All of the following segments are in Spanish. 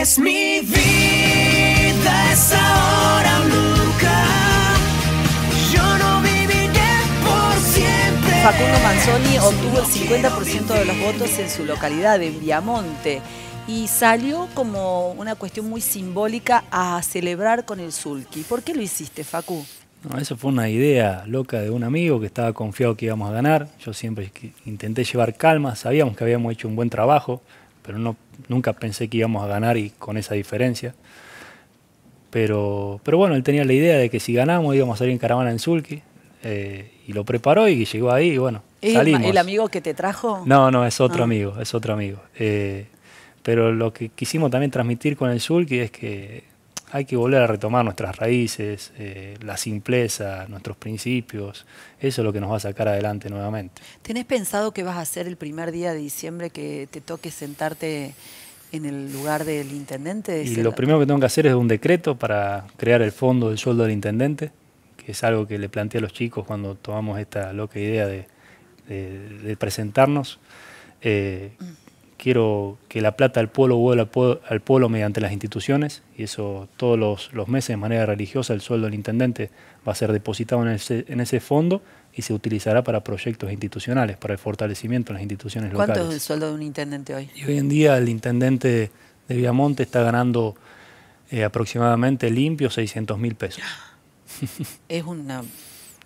Es mi vida, es ahora Luca. Yo no viviré por siempre. Facundo Manzoni obtuvo el 50% de los votos en su localidad, en Viamonte, y salió como una cuestión muy simbólica a celebrar con el Sulki. ¿Por qué lo hiciste, Facu? No, eso fue una idea loca de un amigo que estaba confiado que íbamos a ganar. Yo siempre intenté llevar calma, sabíamos que habíamos hecho un buen trabajo, pero no, nunca pensé que íbamos a ganar y con esa diferencia. Pero, pero bueno, él tenía la idea de que si ganamos íbamos a salir en caravana en Sulki, eh, y lo preparó y llegó ahí y bueno, ¿Es el, salimos. el amigo que te trajo? No, no, es otro Ah. amigo, es otro amigo. Eh, pero lo que quisimos también transmitir con el Sulky es que hay que volver a retomar nuestras raíces, eh, la simpleza, nuestros principios. Eso es lo que nos va a sacar adelante nuevamente. ¿Tenés pensado que vas a hacer el primer día de diciembre que te toque sentarte en el lugar del intendente? Y Ser- lo primero que tengo que hacer es un decreto para crear el fondo del sueldo del intendente, que es algo que le planteé a los chicos cuando tomamos esta loca idea de, de- de presentarnos. Eh, quiero que la plata del pueblo vuelva al pueblo, al pueblo mediante las instituciones y eso todos los, los meses de manera religiosa el sueldo del intendente va a ser depositado en ese, en ese fondo y se utilizará para proyectos institucionales, para el fortalecimiento de las instituciones ¿Cuánto locales. es el sueldo de un intendente hoy? Y hoy en día el intendente de Viamonte está ganando eh, aproximadamente limpio 600 mil pesos. Es una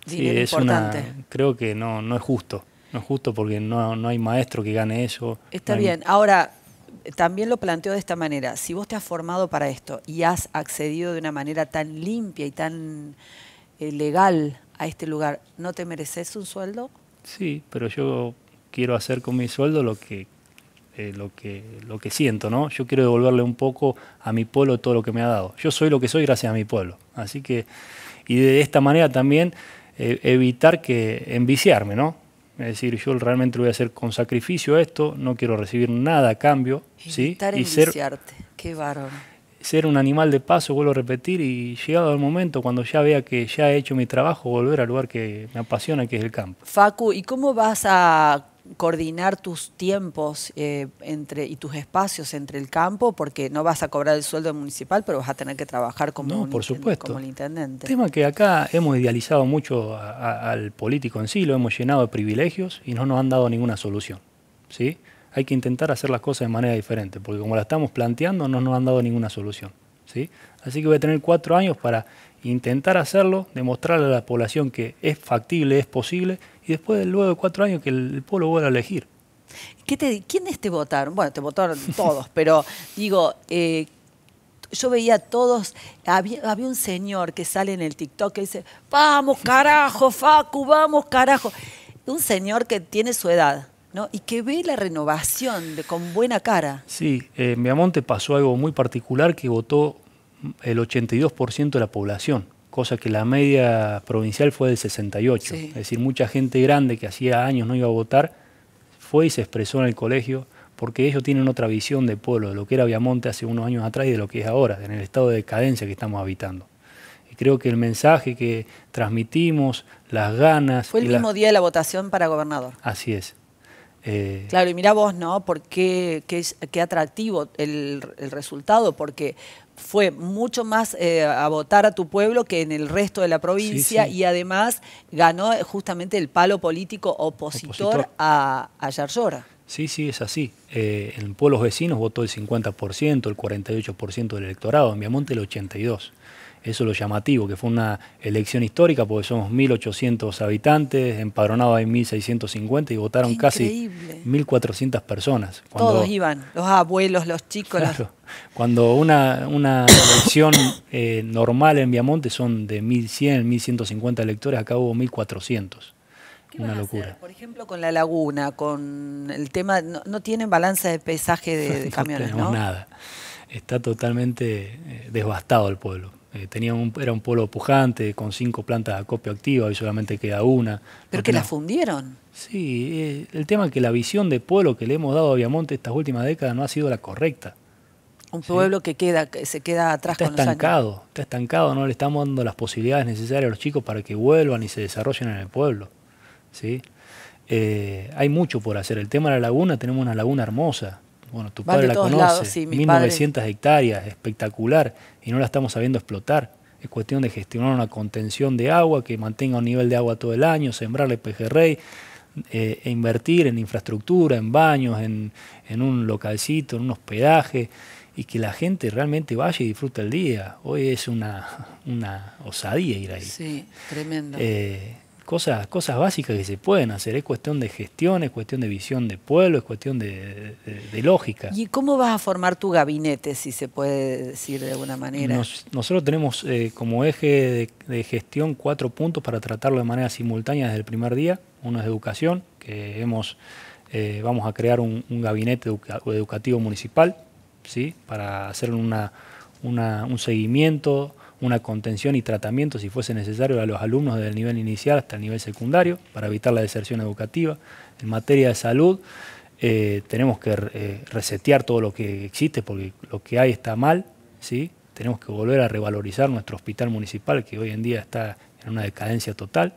Sí, es importante. una, creo que no, no es justo. No es justo porque no, no hay maestro que gane eso. Está no hay- bien. Ahora, también lo planteo de esta manera. Si vos te has formado para esto y has accedido de una manera tan limpia y tan eh, legal a este lugar, ¿no te mereces un sueldo? Sí, pero yo quiero hacer con mi sueldo lo que, eh, lo que, lo que siento, ¿no? Yo quiero devolverle un poco a mi pueblo todo lo que me ha dado. Yo soy lo que soy gracias a mi pueblo. Así que, y de esta manera también eh, evitar que enviciarme, ¿no? Es decir, yo realmente lo voy a hacer con sacrificio esto, no quiero recibir nada a cambio, ¿sí? Evitar Y ser. Qué bárbaro. ser un animal de paso, vuelvo a repetir, y llegado el momento, cuando ya vea que ya he hecho mi trabajo, volver al lugar que me apasiona, que es el campo. Facu, ¿y cómo vas a coordinar tus tiempos eh, entre y tus espacios entre el campo? Porque no vas a cobrar el sueldo municipal, pero vas a tener que trabajar como, No, un por supuesto. como el intendente. Tema que acá hemos idealizado mucho a- a- al político en sí, lo hemos llenado de privilegios y no nos han dado ninguna solución. ¿sí? Hay que intentar hacer las cosas de manera diferente, porque como la estamos planteando no nos han dado ninguna solución. ¿sí? Así que voy a tener cuatro años para intentar hacerlo, demostrarle a la población que es factible, es posible, y después, luego de cuatro años, que el, el pueblo vuelva a elegir. ¿Qué te, ¿Quiénes te votaron? Bueno, te votaron todos, pero digo, eh, yo veía a todos, había, había un señor que sale en el TikTok que dice, vamos carajo, Facu, vamos carajo. Un señor que tiene su edad, ¿no? Y que ve la renovación de, con buena cara. Sí, eh, en Viamonte pasó algo muy particular que votó el 82% de la población, cosa que la media provincial fue del 68%. Sí. Es decir, mucha gente grande que hacía años no iba a votar fue y se expresó en el colegio porque ellos tienen otra visión de pueblo, de lo que era Viamonte hace unos años atrás y de lo que es ahora, en el estado de decadencia que estamos habitando. Y creo que el mensaje que transmitimos, las ganas... Fue el la- mismo día de la votación para gobernador. Así es. Eh, Claro, y mira vos, ¿no? ¿Por qué, qué, atractivo el, el resultado? Porque fue mucho más eh, a votar a tu pueblo que en el resto de la provincia sí. y además ganó justamente el palo político opositor, Opositor. a, a Yarlora. Sí, sí, es así. Eh, en pueblos vecinos votó el 50%, el 48% del electorado, en Viamonte el 82%. Eso es lo llamativo, que fue una elección histórica porque somos 1.800 habitantes, empadronados hay 1.650 y votaron casi increíble. 1.400 personas. Cuando- Todos iban, los abuelos, los chicos. los- Claro. Cuando una, una elección eh, normal en Viamonte son de 1.100, 1.150 electores, acá hubo 1.400. ¿Qué van Una a locura. hacer? Por ejemplo, con la laguna, con el tema, no, no tienen balanza de pesaje de, de camiones, no tenemos ¿no? nada. Está totalmente eh, devastado el pueblo. Eh, tenía un, era un pueblo pujante, con cinco plantas de acopio activa, hoy solamente queda una. Pero No que la fundieron. Sí, eh, el tema es que la visión de pueblo que le hemos dado a Viamonte estas últimas décadas no ha sido la correcta. Un pueblo que queda, que se queda atrás Está con los años. estancado, está estancado, no le estamos dando las posibilidades necesarias a los chicos para que vuelvan y se desarrollen en el pueblo. ¿sí? Eh, hay mucho por hacer. El tema de la laguna, tenemos una laguna hermosa, bueno, tu Van padre la conoce, lados, sí, mi 1900 hectáreas, espectacular, y no la estamos sabiendo explotar. Es cuestión de gestionar una contención de agua que mantenga un nivel de agua todo el año, sembrarle pejerrey, eh, e invertir en infraestructura, en baños, en, en un localcito, en un hospedaje, y que la gente realmente vaya y disfrute el día. Hoy es una, una osadía ir ahí. Sí, tremendo. Eh, cosas, cosas básicas que se pueden hacer. Es cuestión de gestión, es cuestión de visión de pueblo, es cuestión de, de- de lógica. ¿Y cómo vas a formar tu gabinete, si se puede decir de alguna manera? Nos- nosotros tenemos eh, como eje de, de gestión cuatro puntos para tratarlo de manera simultánea desde el primer día. Uno es educación, que hemos, eh, vamos a crear un, un gabinete educa- educativo municipal, ¿sí? para hacer una, una- un seguimiento, una contención y tratamiento, si fuese necesario, a los alumnos desde el nivel inicial hasta el nivel secundario, para evitar la deserción educativa. En materia de salud, eh, tenemos que eh, resetear todo lo que existe, porque lo que hay está mal, ¿sí? Tenemos que volver a revalorizar nuestro hospital municipal, que hoy en día está en una decadencia total.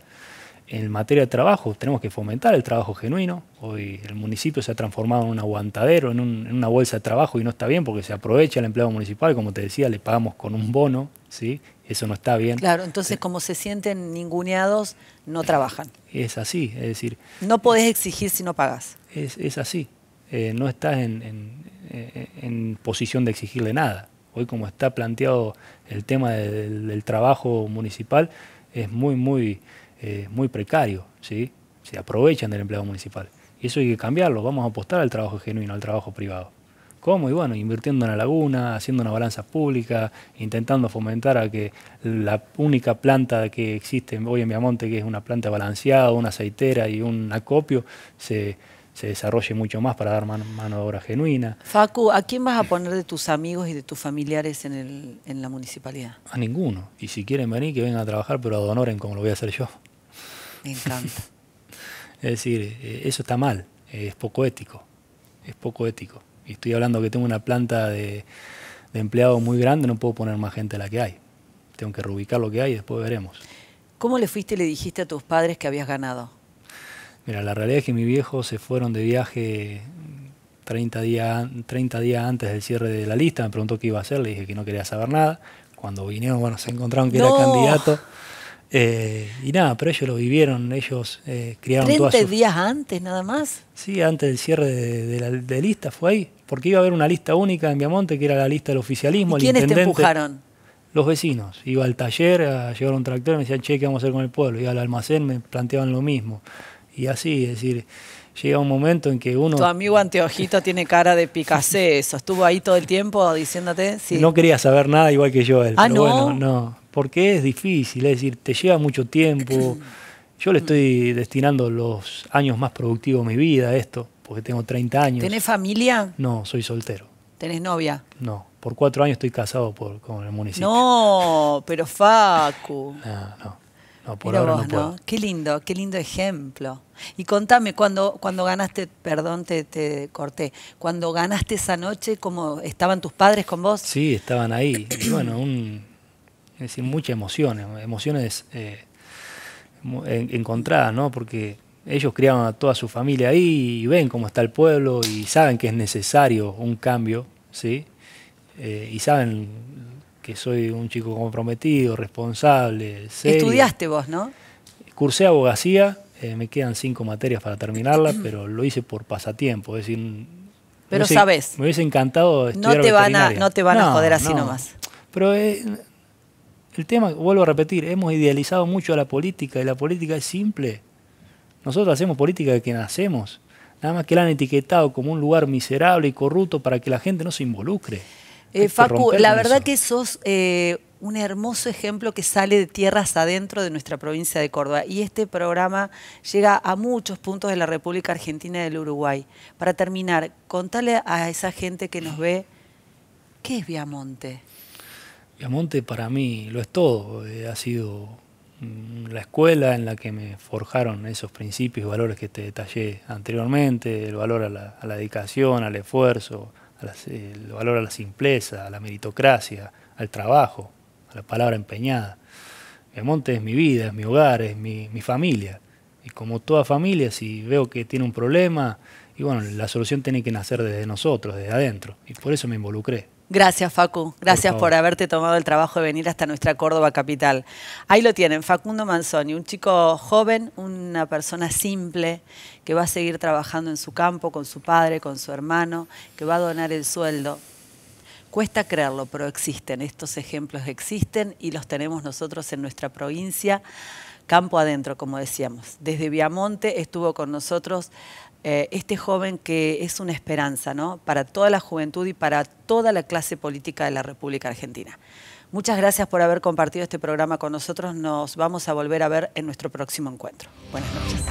En materia de trabajo, tenemos que fomentar el trabajo genuino. Hoy el municipio se ha transformado en un aguantadero, en, un- en una bolsa de trabajo y no está bien porque se aprovecha el empleado municipal. Como te decía, le pagamos con un bono, ¿sí? Eso no está bien. Claro, entonces como se sienten ninguneados, no trabajan. Es así, es decir, No podés exigir si no pagas. es, es así. Eh, no estás en, en- en posición de exigirle nada. Hoy como está planteado el tema del, del trabajo municipal, es muy, muy, eh, muy precario. ¿sí? Se aprovechan del empleado municipal. Y eso hay que cambiarlo. Vamos a apostar al trabajo genuino, al trabajo privado. ¿Cómo? Y bueno, invirtiendo en la laguna, haciendo una balanza pública, intentando fomentar a que la única planta que existe hoy en Viamonte, que es una planta balanceada, una aceitera y un acopio, se, se desarrolle mucho más para dar mano, mano de obra genuina. Facu, ¿a quién vas a poner de tus amigos y de tus familiares en, el, en la municipalidad? A ninguno. Y si quieren venir, que vengan a trabajar, pero adonoren como lo voy a hacer yo. Me encanta. Es decir, eh, eso está mal, es poco ético, es poco ético. Y estoy hablando que tengo una planta de, de empleados muy grande, no puedo poner más gente de la que hay. Tengo que reubicar lo que hay y después veremos. ¿Cómo le fuiste y le dijiste a tus padres que habías ganado? Mira, la realidad es que mis viejos se fueron de viaje 30 días, 30 días antes del cierre de la lista, me preguntó qué iba a hacer, le dije que no quería saber nada. Cuando vinieron, bueno, se encontraron que No. era candidato. Eh, y nada, pero ellos lo vivieron, ellos eh, criaron todas 30 sus... días antes nada más. Sí, antes del cierre de, de la de lista fue ahí, porque iba a haber una lista única en Viamonte, que era la lista del oficialismo. ¿Y el quiénes te intendente, empujaron? Los vecinos. Iba al taller a llevar un tractor y me decían, che, ¿qué vamos a hacer con el pueblo? Iba al almacén, me planteaban lo mismo. Y así, es decir, llega un momento en que uno Tu amigo anteojito tiene cara de Picasso. Estuvo ahí todo el tiempo diciéndote. Sí. no quería saber nada igual que yo. Él, Ah, pero ¿no? bueno, no, porque es difícil, es decir, te lleva mucho tiempo. Yo le estoy destinando los años más productivos de mi vida a esto, porque tengo 30 años. ¿Tenés familia? No, soy soltero. ¿Tenés novia? No, por cuatro años estoy casado por, con el municipio. No, pero Facu. No, no, no, por Mira ahora vos, no puedo. ¿no? Qué lindo, qué lindo ejemplo. Y contame, cuando, cuando ganaste, perdón, te, te corté, cuando ganaste esa noche, ¿cómo estaban tus padres con vos? Sí, estaban ahí. Y bueno, un, es decir, muchas emociones, emociones eh, encontradas, ¿no? Porque ellos criaron a toda su familia ahí y ven cómo está el pueblo y saben que es necesario un cambio, ¿sí? Eh, y saben que soy un chico comprometido, responsable, serio. Estudiaste vos, ¿no? Cursé abogacía, eh, me quedan cinco materias para terminarla, pero lo hice por pasatiempo, es decir, me Pero hubiese- sabés. Me hubiese encantado No estudiar te van a, no te van a No, joder así no. nomás. Pero eh, el tema, vuelvo a repetir, hemos idealizado mucho a la política y la política es simple. Nosotros hacemos política de que nacemos. Nada más que la han etiquetado como un lugar miserable y corrupto para que la gente no se involucre. Eh, Facu, la verdad eso. que sos eh, un hermoso ejemplo que sale de tierras adentro de nuestra provincia de Córdoba. Y este programa llega a muchos puntos de la República Argentina y del Uruguay. Para terminar, contale a esa gente que nos ve, ¿qué es Viamonte? Viamonte para mí lo es todo. eh, ha sido mm, la escuela en la que me forjaron esos principios y valores que te detallé anteriormente, el valor a la, a la dedicación, al esfuerzo, a el valor a la simpleza, a la meritocracia, al trabajo, a la palabra empeñada. Viamonte es mi vida, es mi hogar, es mi, mi familia. Y como toda familia, si veo que tiene un problema Y bueno, la solución tiene que nacer desde nosotros, desde adentro. Y por eso me involucré. Gracias, Facu. Gracias por, favor. haberte tomado el trabajo de venir hasta nuestra Córdoba capital. Ahí lo tienen, Facundo Manzoni, un chico joven, una persona simple, que va a seguir trabajando en su campo con su padre, con su hermano, que va a donar el sueldo. Cuesta creerlo, pero existen, estos ejemplos existen y los tenemos nosotros en nuestra provincia, campo adentro, como decíamos. Desde Viamonte estuvo con nosotros eh, este joven que es una esperanza ¿no? para toda la juventud y para toda la clase política de la República Argentina. Muchas gracias por haber compartido este programa con nosotros. Nos vamos a volver a ver en nuestro próximo encuentro. Buenas noches.